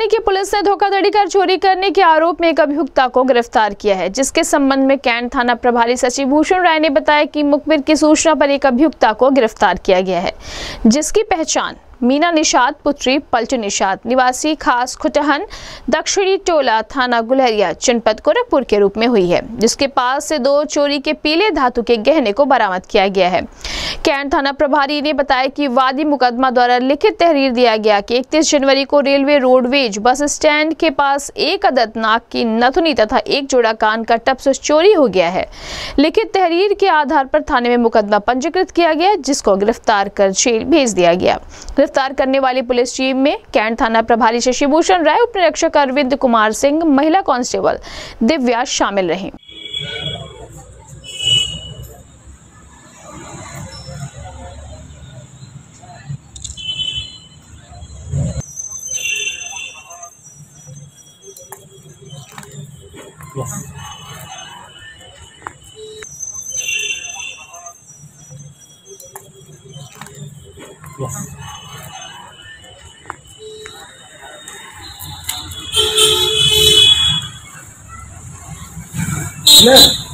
थाने की पुलिस ने धोखाधड़ी कर चोरी करने के आरोप में एक अभियुक्ता को गिरफ़्तार किया है, जिसके संबंध में कैंट थाना प्रभारी सचिव भूषण राय ने बताया कि मुखबिर की सूचना पर एक अभियुक्ता को गिरफ़्तार किया गया है, जिसकी पहचान मीना निषाद, पुत्री पलटू निषाद, निवासी खास खुटहन, दक्षिणी टोला थाना गुलहरिया जनपद गोरखपुर के रूप में हुई है, जिसके पास से दो चोरी के पीले धातु के गहने को बरामद किया गया है। कैंट थाना प्रभारी ने बताया कि वादी मुकदमा द्वारा लिखित तहरीर दिया गया कि 31 जनवरी को रेलवे रोडवेज़ बस स्टैंड के पास एक अदद नाक की नथुनी तथा एक जोड़ा कान का टप्स चोरी हो गया है। लिखित तहरीर के आधार पर थाने में मुकदमा पंजीकृत किया गया, जिसको गिरफ़्तार कर जेल भेज दिया गया। गिरफ़्तार करने वाली पुलिस टीम में कैंट थाना प्रभारी शशिभूषण राय, उप अरविंद कुमार सिंह, महिला कांस्टेबल दिव्या शामिल रही। 哇！哇！来。